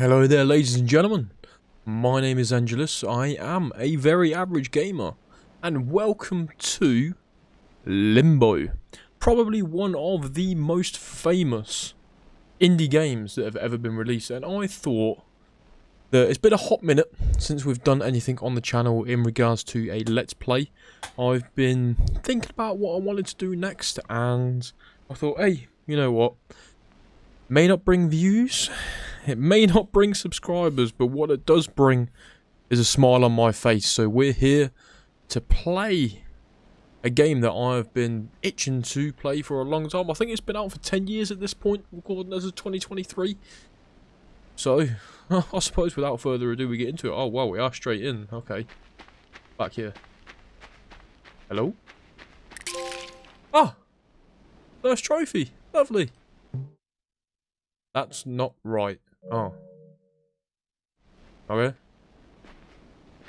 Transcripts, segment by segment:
Hello there, ladies and gentlemen. My name is Angelus. I am a very average gamer, and welcome to Limbo. Probably one of the most famous indie games that have ever been released, and I thought that it's been a hot minute since we've done anything on the channel in regards to a Let's Play. I've been thinking about what I wanted to do next, and I thought, hey, you know what? May not bring views, it may not bring subscribers, but what it does bring is a smile on my face. So we're here to play a game that I've been itching to play for a long time. I think it's been out for 10 years at this point, recording as of 2023. So, I suppose without further ado we get into it. Oh, wow, we are straight in. Okay. Back here. Hello? Ah! First trophy. Lovely. That's not right. Oh. Okay.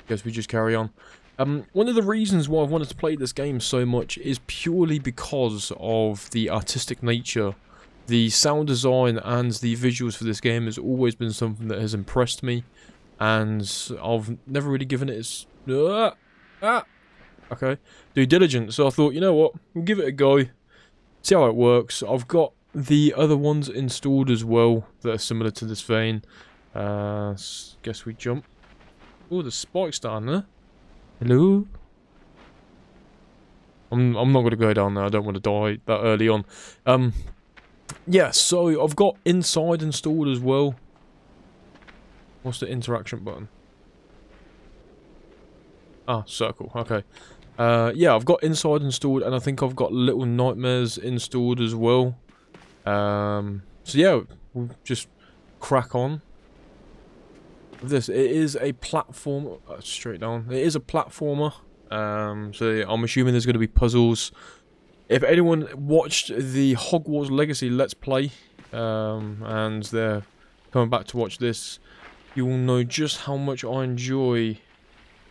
Guess we just carry on. Um, one of the reasons why I've wanted to play this game so much is purely because of the artistic nature. The sound design and the visuals for this game has always been something that has impressed me. And I've never really given it its... Ah, ah, okay. Due diligence. So I thought, you know what? We'll give it a go. See how it works. I've got the other ones installed as well that are similar to this vein. Uh, guess we jump. Oh, the spikes down there. Hello? I'm, I'm not going to go down there. I don't want to die that early on. Um, yeah, so I've got inside installed as well. What's the interaction button? Ah, circle. Okay. Uh, yeah, I've got inside installed, and I think I've got Little Nightmares installed as well. Um, so yeah, we'll just crack on. This it is a platform. Uh, straight down. It is a platformer. Um, so I'm assuming there's going to be puzzles. If anyone watched the Hogwarts Legacy Let's Play, um, and they're coming back to watch this, you will know just how much I enjoy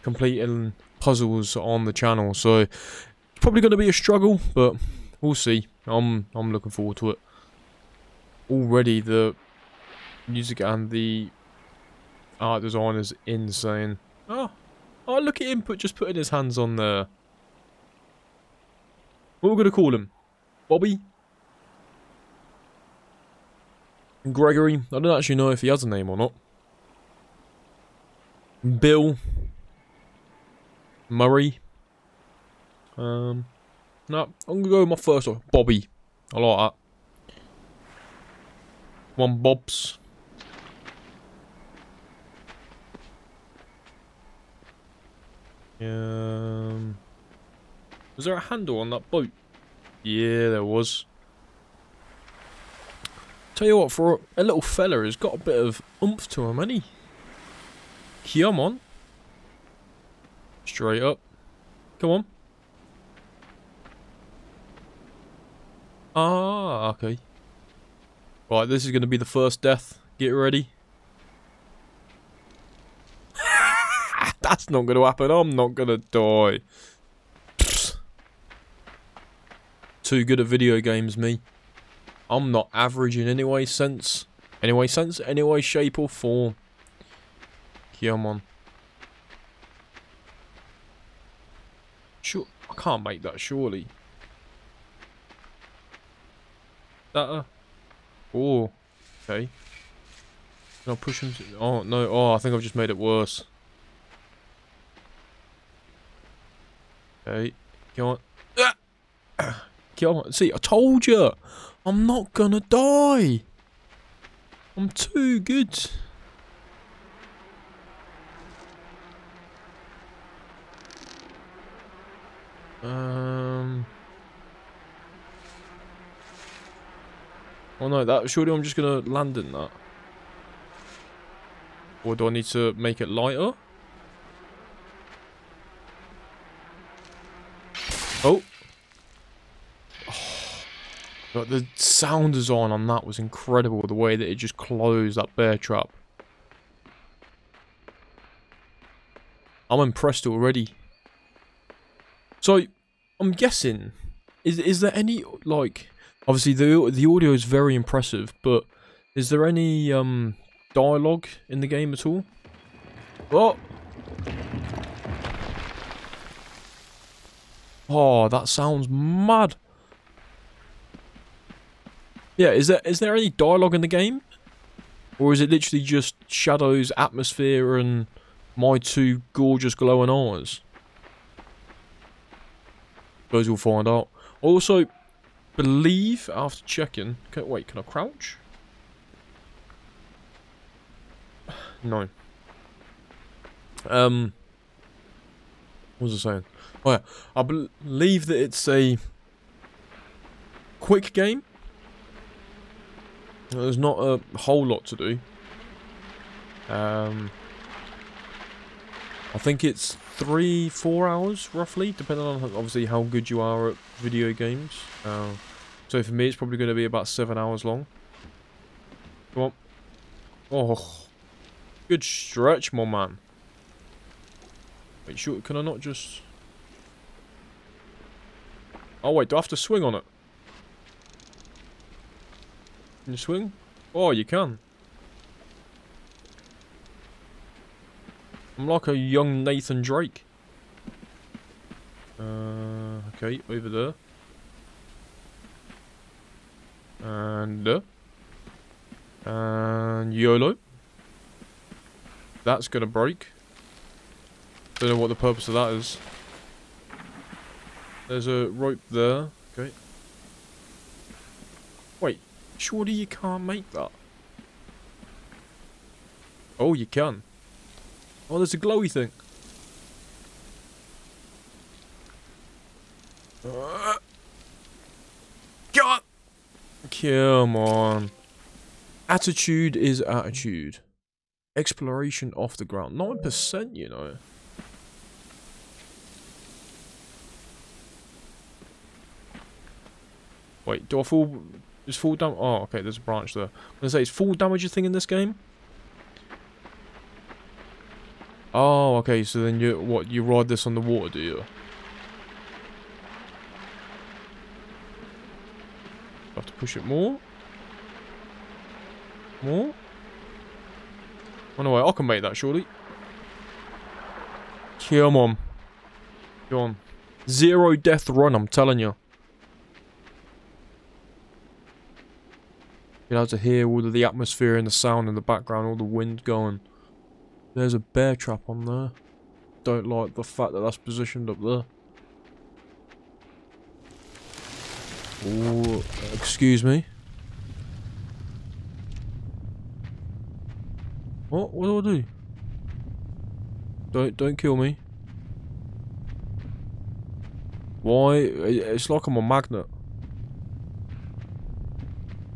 completing puzzles on the channel. So it's probably going to be a struggle, but we'll see. I'm I'm looking forward to it already the music and the art design is insane. Oh, oh look at him put, just putting his hands on there. What are we going to call him? Bobby? Gregory? I don't actually know if he has a name or not. Bill? Murray? Um, no, I'm going to go with my first one. Bobby. I like that. One bobs. Um, was there a handle on that boat? Yeah, there was. Tell you what, for a little fella, he's got a bit of oomph to him, hasn't he? Come on. Straight up. Come on. Ah, okay. Right, this is going to be the first death. Get ready. That's not going to happen. I'm not going to die. Too good at video games, me. I'm not average in any way, sense. Any way, sense, any way, shape or form. Come on. Sure, I can't make that, surely. That, uh... Oh, okay. Can I push him? To, oh, no. Oh, I think I've just made it worse. Okay. Come on. Come on. See, I told you. I'm not gonna die. I'm too good. Um... Oh no, that surely I'm just gonna land in that. Or do I need to make it lighter? Oh. But the sound design on on that was incredible. The way that it just closed that bear trap. I'm impressed already. So, I'm guessing, is is there any, like, Obviously, the the audio is very impressive, but is there any um dialogue in the game at all. Oh! Oh, that sounds mad. Yeah, is there is there any dialogue in the game? Or is it literally just shadows, atmosphere, and my two gorgeous glowing eyes? Suppose we'll find out. Also, believe after checking. Can, wait, can I crouch? No. Um. What was I saying? Oh yeah, I believe that it's a quick game. There's not a whole lot to do. Um, I think it's three, four hours roughly, depending on obviously how good you are at video games. Uh, so for me, it's probably going to be about seven hours long. Come on. Oh, good stretch, my man. Wait, sure, can I not just... Oh wait, do I have to swing on it? Can you swing? Oh, you can. I'm like a young Nathan Drake. Uh, okay, over there. And uh, and YOLO. That's gonna break. Don't know what the purpose of that is. There's a rope there. Okay. Wait, surely you can't make that. Oh, you can. Oh, there's a glowy thing. God! Come on. Attitude is attitude. Exploration off the ground. 9%, you know. Wait, do I fall... Is full damage... Oh, okay, there's a branch there. I'm going to say, is full damage a thing in this game? Oh, okay, so then you what you ride this on the water, do you? Have to push it more. More. Oh no, I can make that surely. Come on. Come on. Zero death run, I'm telling you. You're able to hear all of the atmosphere and the sound in the background, all the wind going. There's a bear trap on there. Don't like the fact that that's positioned up there. Oh, excuse me. What? What do I do? Don't don't kill me. Why? It's like I'm a magnet.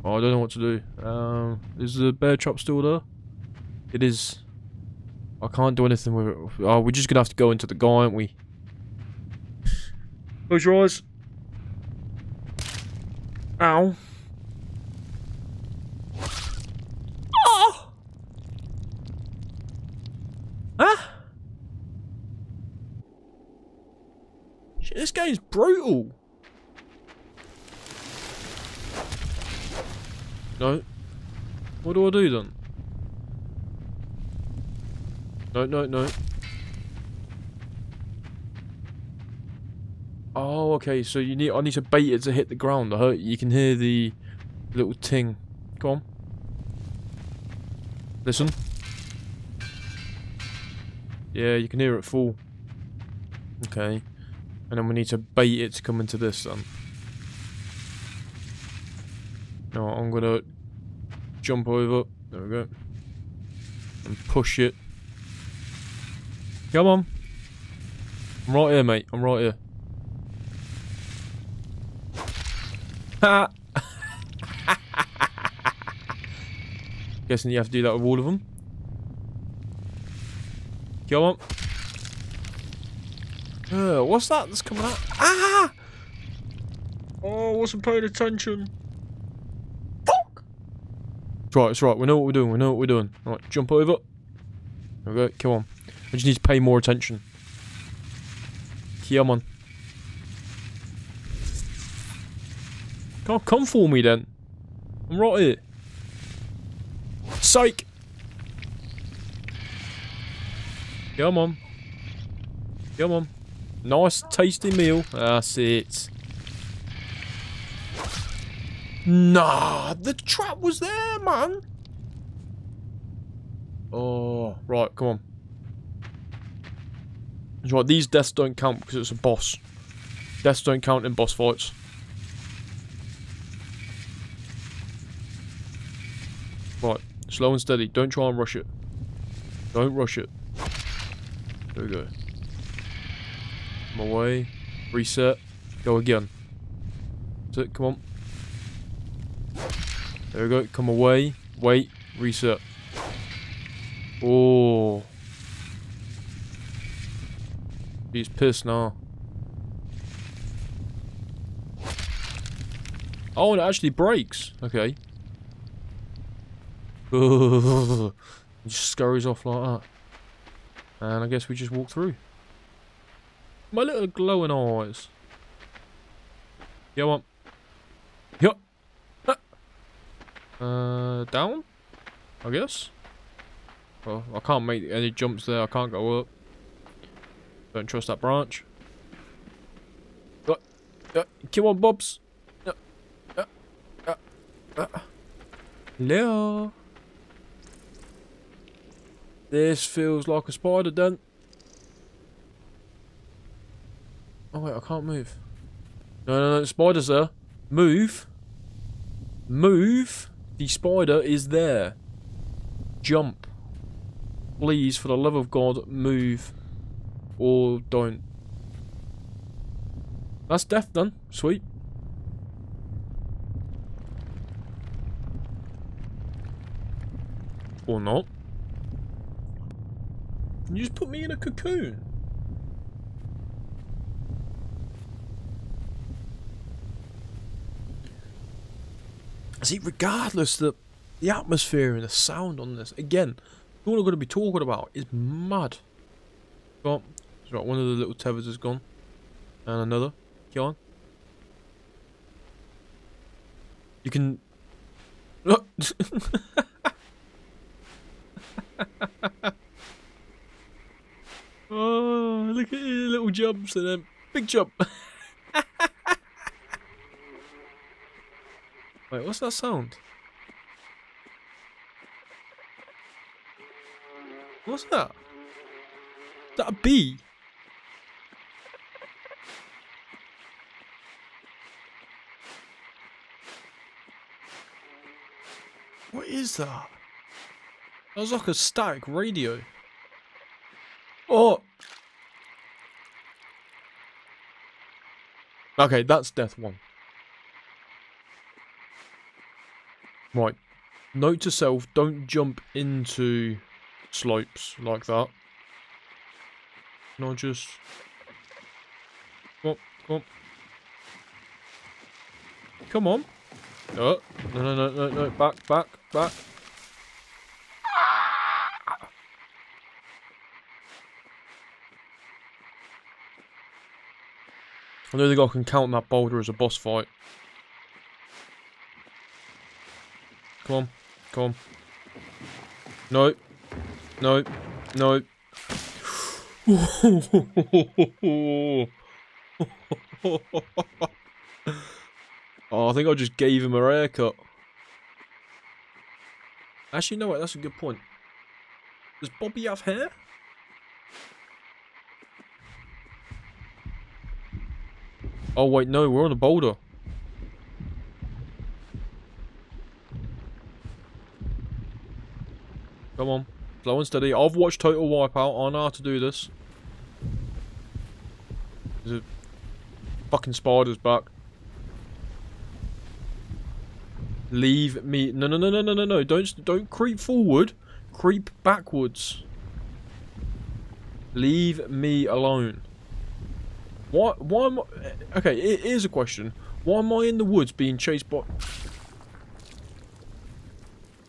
Oh, I don't know what to do. Um, is the bear trap still there? It is. I can't do anything with it. Oh, we're just gonna have to go into the guy, aren't we? Close your eyes. Ow. Oh! Huh? Shit, this game's brutal. No. What do I do then? No, no, no. Oh, okay. So you need I need to bait it to hit the ground. I heard you can hear the little ting. Go on. Listen. Yeah, you can hear it fall. Okay. And then we need to bait it to come into this then. No, I'm gonna jump over. There we go. And push it Come on. I'm right here, mate. I'm right here. Guessing you have to do that with all of them. Come on. Uh, what's that that's coming out? Ah! Oh, I wasn't paying attention. Fuck! It's right, it's right. We know what we're doing. We know what we're doing. All right, jump over. There we go. Come on. I just need to pay more attention. Come on. Come, come for me then. I'm right here. Psych! Come on. Come on. Nice tasty meal. That's it. Nah, the trap was there, man. Oh, right, come on. That's right, these deaths don't count because it's a boss. Deaths don't count in boss fights. Right, slow and steady. Don't try and rush it. Don't rush it. There we go. Come away. Reset. Go again. That's it, come on. There we go. Come away. Wait. Reset. Oh. He's pissed now. Oh, and it actually breaks. Okay. Just scurries off like that. And I guess we just walk through. My little glowing eyes. Go on. Yup. Uh, down? I guess? Well, I can't make any jumps there. I can't go up. Don't trust that branch. Uh, uh, come on, Bobs. Uh, uh, uh, uh. Hello. This feels like a spider dent. Oh wait, I can't move. No, no, no, spider's there. Move. Move. The spider is there. Jump. Please, for the love of God, move. Or don't. That's death done. Sweet. Or not. You just put me in a cocoon. See, regardless the the atmosphere and the sound on this, again, all I'm going to be talking about is mad. Got, right, one of the little tethers is gone, and another. Go on. You can. oh, look at your little jumps and then big jump. Wait, what's that sound? What's that? Is that a bee? What is that? That was like a static radio. Oh! Okay, that's death one. Right. Note to self, don't jump into slopes like that. Not just... Come on, come on. Come on. Oh, no, no, no, no, no, back, back, back. I don't think I can count that boulder as a boss fight. Come on. Come on. No. No. No. oh, I think I just gave him a haircut. Actually, no, wait, that's a good point. Does Bobby have hair? Oh, wait, no, we're on a boulder. Come on. Slow and steady. I've watched Total Wipeout. I know how to do this. There's a fucking spider's back. Leave me. No, no, no, no, no, no, no. Don't, don't creep forward. Creep backwards. Leave me alone. Why, why am I... Okay, here's a question. Why am I in the woods being chased by...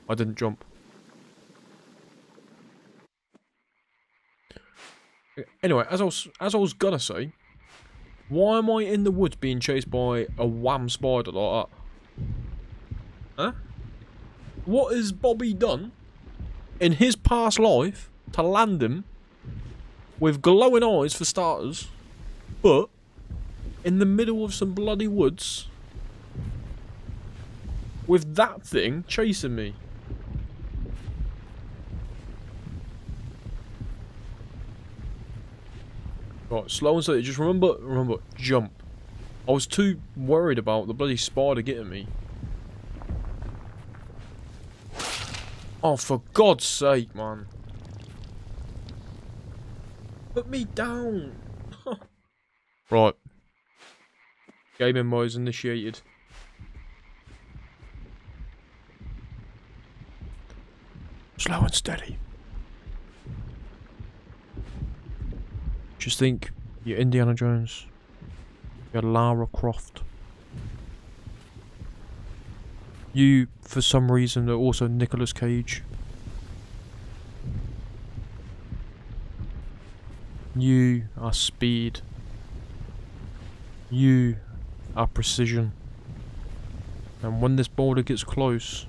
I didn't jump. Anyway, as I was as I was gonna say, why am I in the woods being chased by a wham spider like that? Huh? What has Bobby done in his past life to land him with glowing eyes for starters, but in the middle of some bloody woods with that thing chasing me. Right, slow and steady. Just remember, remember, jump. I was too worried about the bloody spider getting me. Oh, for God's sake, man. Put me down. Right. Gaming mode initiated. Slow and steady. Just think, you're Indiana Jones. You're Lara Croft. You, for some reason, are also Nicolas Cage. You are speed. You are precision. And when this boulder gets close,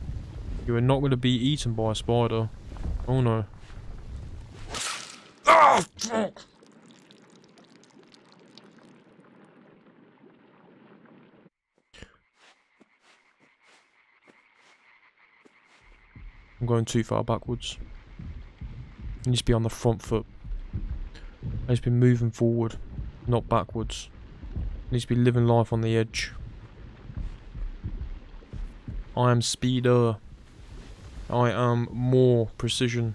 you are not going to be eaten by a spider. Oh no. Ah, fuck! I'm going too far backwards. I need to be on the front foot. I need to be moving forward, not backwards. I need to be living life on the edge. I am speeder. I am more precision.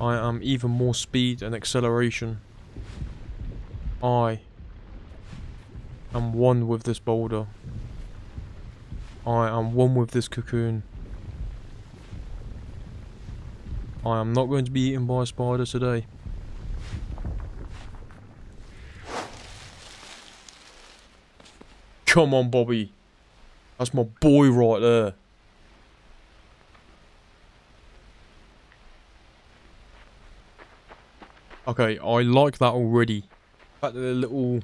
I am even more speed and acceleration. I am one with this boulder. I am one with this cocoon. I am not going to be eaten by a spider today. Come on, Bobby. That's my boy right there. Okay, I like that already. Fact that the little,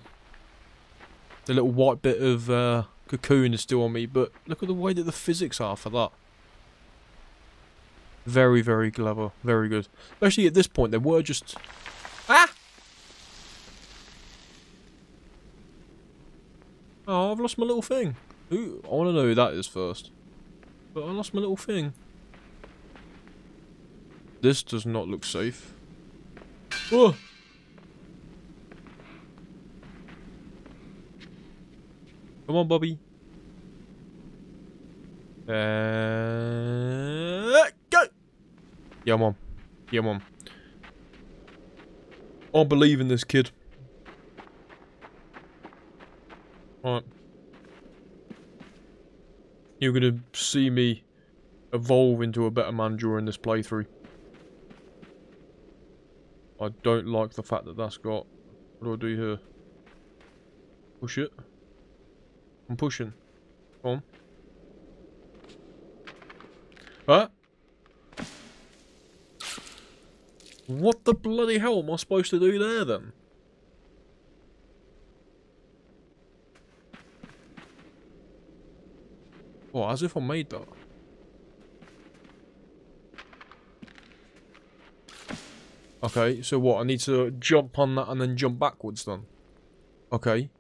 the little white bit of uh, cocoon is still on me, but look at the way that the physics are for that. Very, very clever. Very good. Especially at this point, they were just... Ah! Oh, I've lost my little thing. Ooh, I want to know who that is first. But I lost my little thing. This does not look safe. Oh! Come on, Bobby. Uh, go! Yeah, mom. Yeah, mom. I believe in this kid. Right. You're gonna see me evolve into a better man during this playthrough. I don't like the fact that that's got... What do I do here? Push it. I'm pushing. Come on. Huh? What the bloody hell am I supposed to do there then? As if I made that. Okay, so what? I need to jump on that and then jump backwards then? Okay.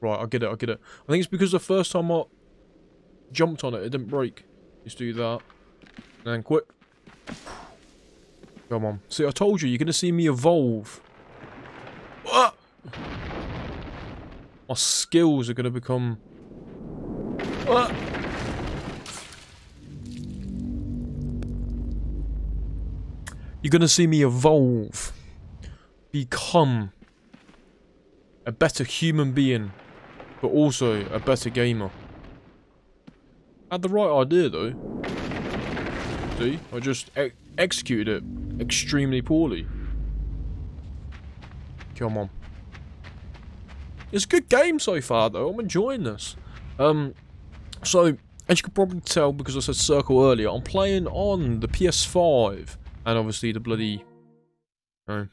Right, I get it, I get it. I think it's because the first time I jumped on it, it didn't break. Just do that. And then quick. Come on. See, I told you, you're going to see me evolve. Ah! My skills are going to become... Ah! You're going to see me evolve. Become a better human being, but also a better gamer. Had the right idea though. See, I just e executed it extremely poorly. Come on. It's a good game so far though, I'm enjoying this. Um, so, as you can probably tell because I said circle earlier, I'm playing on the PS5 and obviously the bloody uh,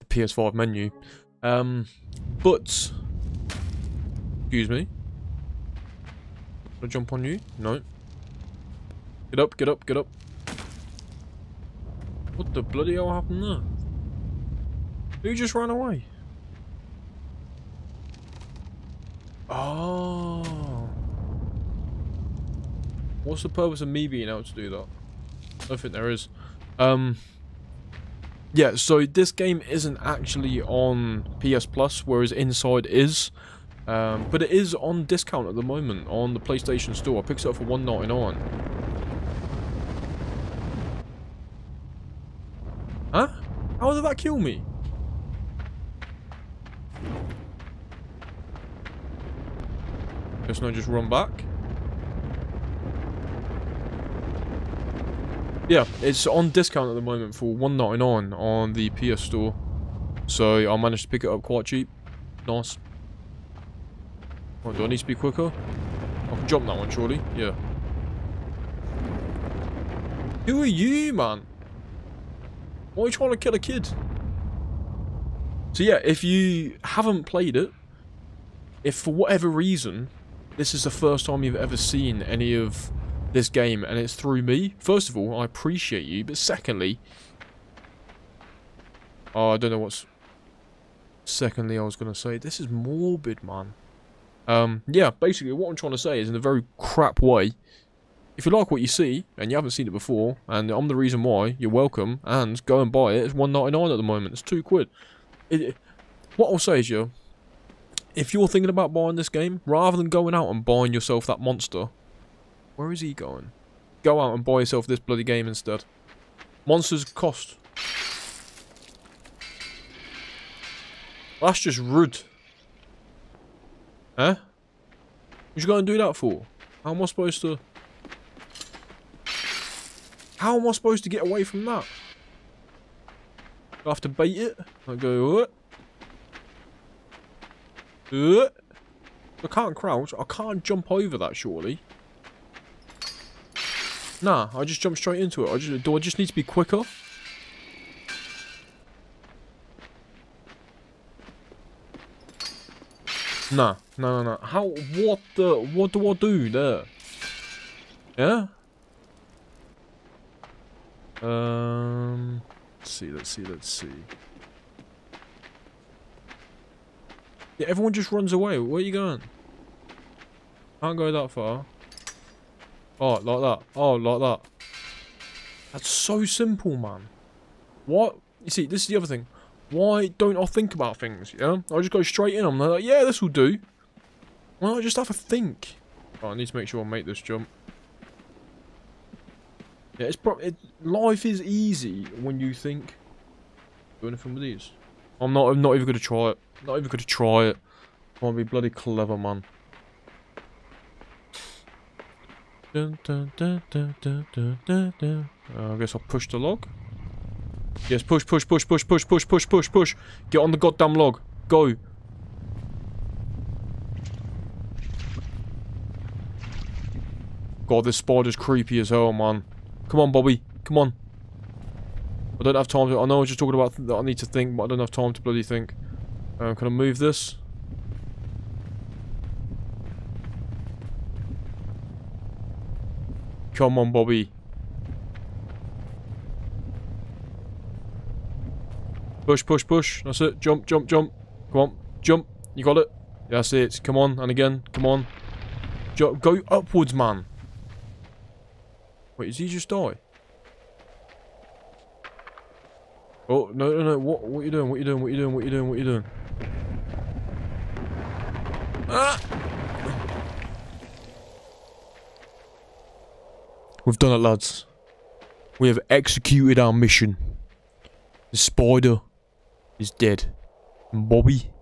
the PS5 menu. Um, but, excuse me, I jump on you? No. Get up, get up, get up. What the bloody hell happened there? Who just ran away? Oh. What's the purpose of me being able to do that? I think there is. Um. Yeah, so this game isn't actually on PS Plus, whereas Inside is. Um, but it is on discount at the moment on the PlayStation Store. I picked it up for 1.99. Huh? How did that kill me? Guess not just run back. Yeah, it's on discount at the moment for 1.99 on the PS Store. So I managed to pick it up quite cheap. Nice. Oh, do I need to be quicker? I can jump that one, surely. Yeah. Who are you, man? Why are you trying to kill a kid? So yeah, if you haven't played it, if for whatever reason, this is the first time you've ever seen any of this game and it's through me, first of all, I appreciate you, but secondly, oh, I don't know what's, secondly I was going to say, this is morbid, man. Um, yeah, basically what I'm trying to say is in a very crap way, if you like what you see, and you haven't seen it before, and I'm the reason why, you're welcome, and go and buy it. It's 1.99 at the moment. It's two quid. It, what I'll say is, you, if you're thinking about buying this game, rather than going out and buying yourself that monster, where is he going? Go out and buy yourself this bloody game instead. Monsters cost. That's just rude. Huh? What you going to do that for? How am I supposed to... How am I supposed to get away from that? I have to bait it. I go, what? Uh, I can't crouch. I can't jump over that, surely. Nah, I just jump straight into it. I just, do I just need to be quicker? Nah, no, no, no. How, what the, what do I do there? Yeah? Um, let's see, let's see, let's see. Yeah, everyone just runs away. Where are you going? Can't go that far. Oh, like that. Oh, like that. That's so simple, man. What? You see, this is the other thing. Why don't I think about things, yeah? I just go straight in. I'm like, yeah, this will do. Why not just have a think? Oh, I need to make sure I make this jump. Yeah, it's pro it, life is easy when you think. Do anything with these? I'm not. I'm not even gonna try it. Not even gonna try it. I want to be bloody clever, man. Dun, dun, dun, uh, I guess I'll push the log. Yes, push, push, push, push, push, push, push, push, push. Get on the goddamn log. Go. God, this spider's creepy as hell, man. Come on, Bobby. Come on. I don't have time to... I know I was just talking about that I need to think, but I don't have time to bloody think. Um, can I move this? Come on, Bobby. Push, push, push. That's it. Jump, jump, jump. Come on. Jump. You got it. Yeah, that's it. Come on. And again. Come on. Jump. Go upwards, man. Wait, is he just die? Oh, no, no, no. What, what are you doing? What are you doing? What are you doing? What are you doing? What are you doing? Ah! We've done it, lads. We have executed our mission. The spider is dead. And Bobby,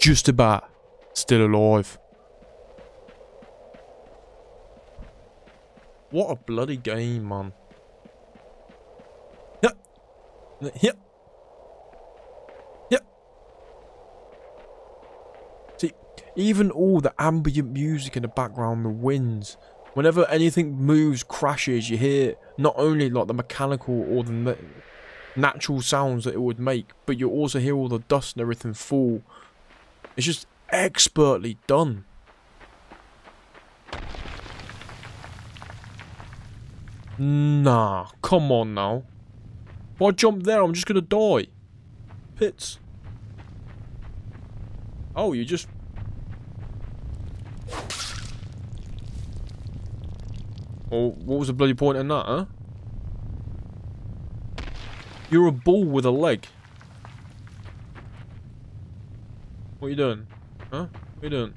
just about still alive. What a bloody game, man. Yep. Yep. Yep. See, even all the ambient music in the background, the winds, whenever anything moves, crashes, you hear not only like the mechanical or the natural sounds that it would make, but you also hear all the dust and everything fall. It's just expertly done. Nah, come on now. If I jump there, I'm just gonna die. Pits. Oh, you just... Oh, what was the bloody point in that, huh? You're a ball with a leg. What are you doing? Huh? What are you doing?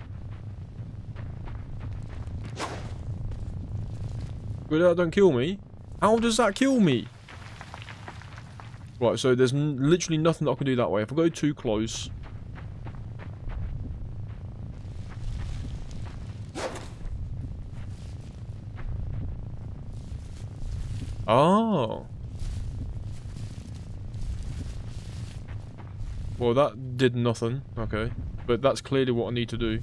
But that don't kill me. How does that kill me? Right, so there's literally nothing I can do that way. If I go too close... Oh. That did nothing. Okay. But that's clearly what I need to do.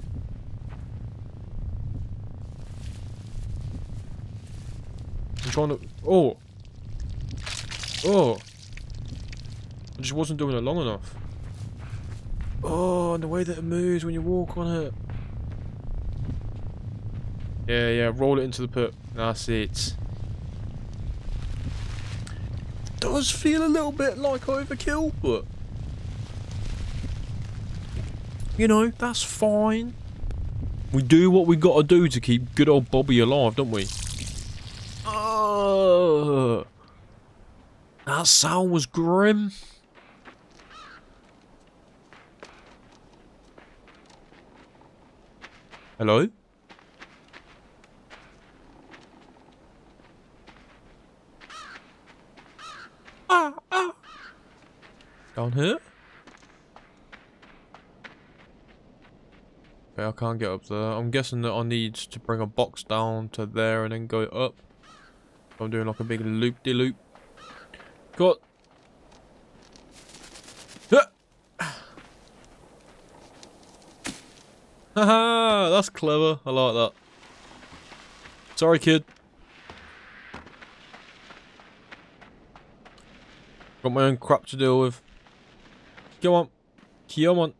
I'm trying to... Oh! Oh! I just wasn't doing it long enough. Oh, and the way that it moves when you walk on it. Yeah, yeah, roll it into the pit. That's it. Does feel a little bit like overkill, but... You know, that's fine. We do what we gotta do to keep good old Bobby alive, don't we? Oh, that sound was grim. Hello? Ah, ah. Down here? Okay, I can't get up there. I'm guessing that I need to bring a box down to there and then go up. I'm doing like a big loop-de-loop. -loop. Got... Haha, that's clever. I like that. Sorry, kid. Got my own crap to deal with. Come on. Come on.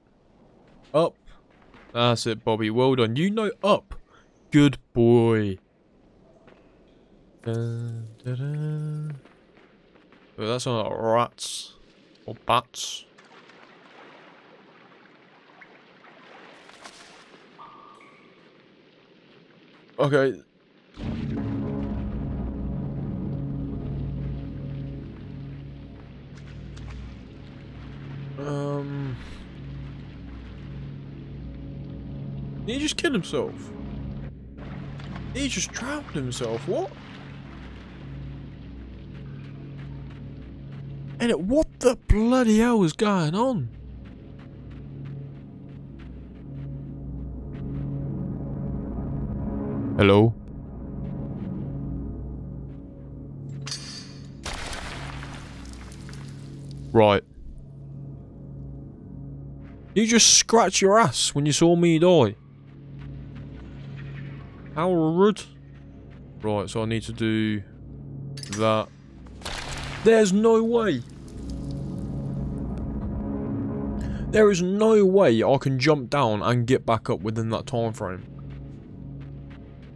Up. That's it, Bobby. Well done. You know up. Good boy. Dun. Oh, that's not rats. Or bats. Okay. Um... He just killed himself. He just drowned himself. What? And what the bloody hell is going on? Hello? Right. You just scratch your ass when you saw me die. How rude. Right, so I need to do that. There's no way. There is no way I can jump down and get back up within that time frame.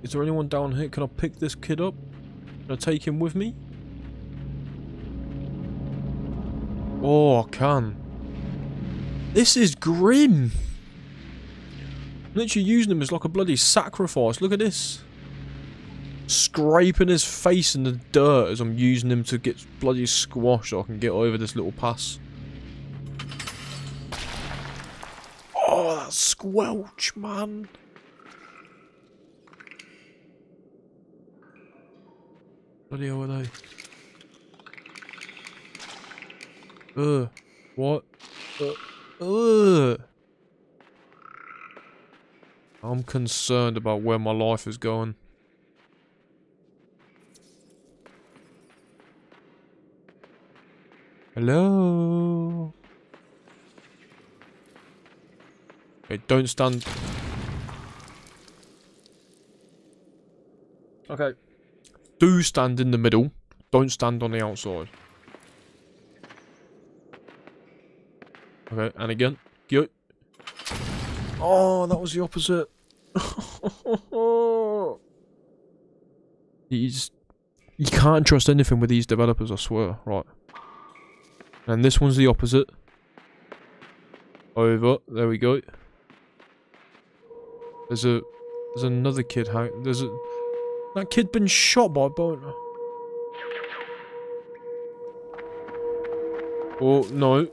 Is there anyone down here? Can I pick this kid up? Can I take him with me? Oh, I can. This is grim. Literally using him as like a bloody sacrifice. Look at this. Scraping his face in the dirt as I'm using him to get bloody squash so I can get over this little pass. Oh, that squelch, man. Bloody hell are they? Ugh. What? Uh, ugh. I'm concerned about where my life is going. Hello? Okay, don't stand. Okay. Do stand in the middle. Don't stand on the outside. Okay, and again. Go. Oh, that was the opposite. He's You can't trust anything with these developers, I swear. Right. And this one's the opposite. Over. There we go. There's a... There's another kid hang... There's a... That kid been shot by a boner. Oh, no.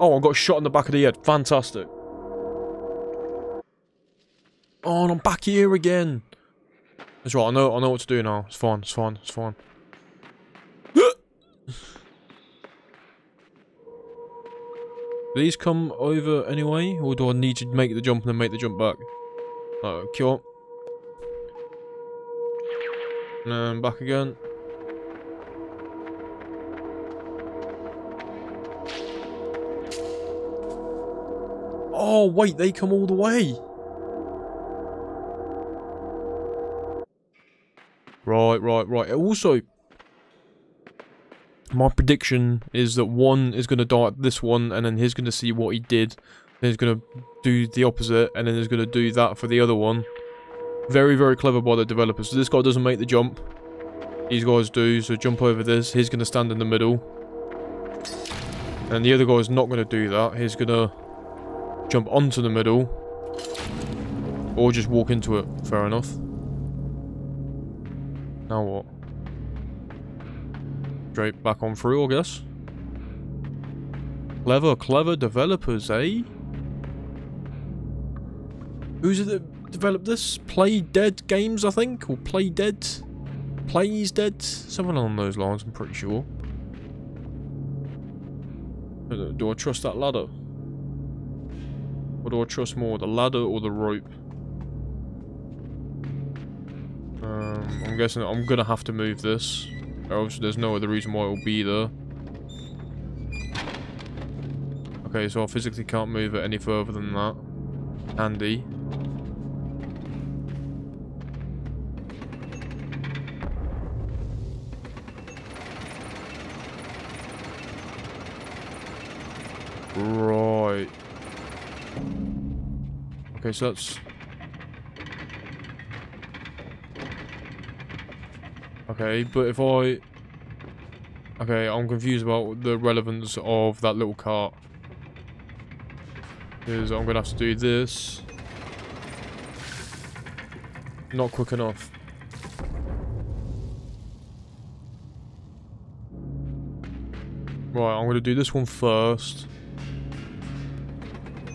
Oh, I got shot in the back of the head. Fantastic. Oh, and I'm back here again. That's right, I know I know what to do now. It's fine, it's fine, it's fine. These come over anyway, or do I need to make the jump and then make the jump back? Oh, kill. And then back again. Oh, wait, they come all the way. Right, right, right. Also, my prediction is that one is going to die at this one, and then he's going to see what he did. Then he's going to do the opposite, and then he's going to do that for the other one. Very, very clever by the developers. So this guy doesn't make the jump. These guys do, so jump over this. He's going to stand in the middle. And the other guy is not going to do that. He's going to jump onto the middle. Or just walk into it. Fair enough. Now what? Straight back on through, I guess. Clever, clever developers, eh? Who's it that developed this? Playdead Games, I think? Or Playdead? Plays Dead? Something along those lines, I'm pretty sure. Do I trust that ladder? Or do I trust more, the ladder or the rope? Um, I'm guessing I'm gonna have to move this. Else there's no other reason why it will be there. Okay, so I physically can't move it any further than that. Handy. Right. Okay, so that's Okay, but if I... Okay, I'm confused about the relevance of that little cart. Because I'm going to have to do this. Not quick enough. Right, I'm going to do this one first.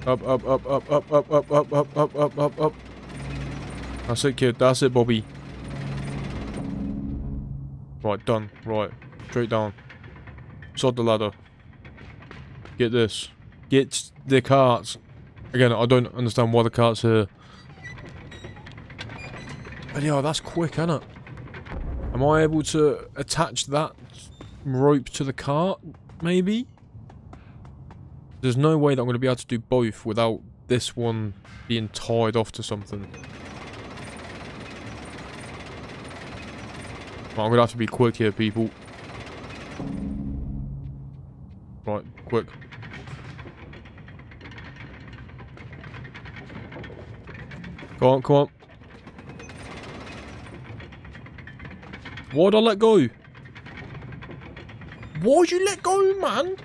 Up, up, up, up, up, up, up, up, up, up, up, up, up. That's it, kid. That's it, Bobby. Right, done. Right. Straight down. Sod the ladder. Get this. Get the carts. Again, I don't understand why the cart's here. But yeah, that's quick, isn't it? Am I able to attach that rope to the cart, maybe? There's no way that I'm going to be able to do both without this one being tied off to something. I'm gonna have to be quick here, people. Right, quick. Come on, come on. Why'd I let go? Why'd you let go, man?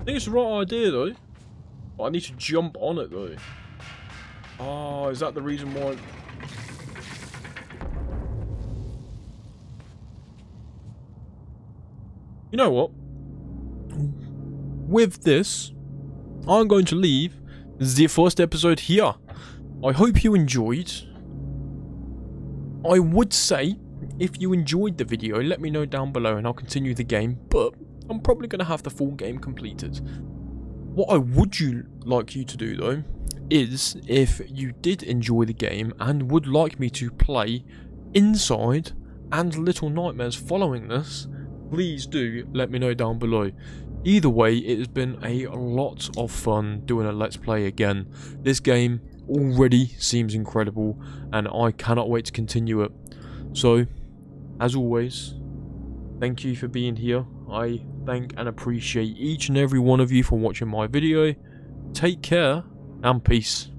I think it's the right idea, though. But I need to jump on it, though. Oh, is that the reason why... know what? With this, I'm going to leave the first episode here. I hope you enjoyed. I would say, if you enjoyed the video, let me know down below and I'll continue the game, but I'm probably going to have the full game completed. What I would you like you to do though, is if you did enjoy the game and would like me to play Inside and Little Nightmares following this, please do let me know down below. Either way, it has been a lot of fun doing a Let's Play again. This game already seems incredible, and I cannot wait to continue it. So, as always, thank you for being here. I thank and appreciate each and every one of you for watching my video. Take care, and peace.